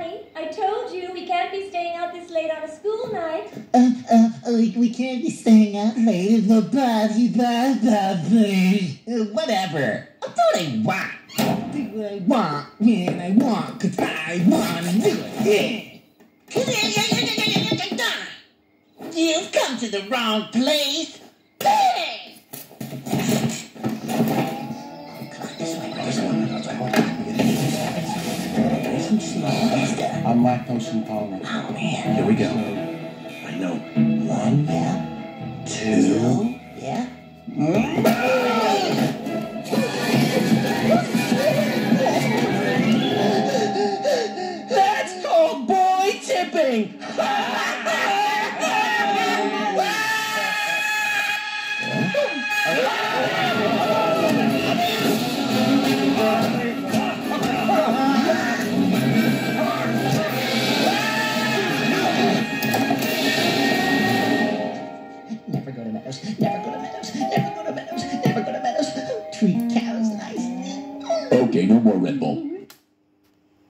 Honey, I told you we can't be staying out this late on a school night. Uh, uh, we, we can't be staying out late the party, bad, thing. Uh, whatever. I'll do I want. Do what I want when I want, cause I want to do it. Yeah. You've come to the wrong place. I'm lactose intolerant. Oh, man. Here we go. I know. One, yeah. Two. Yeah. That's called boy tipping. Meadows. Never go to Meadows. Never go to Meadows. Never go to Meadows. Treat cows nice. Okay, no more Red Bull.